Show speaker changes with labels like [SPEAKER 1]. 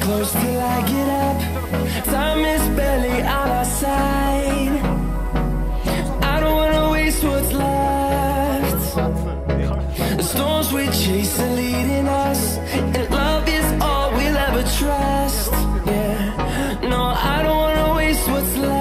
[SPEAKER 1] close till I get up Time is barely out of sight. I don't wanna waste what's left The storms we chase are leading us what's left.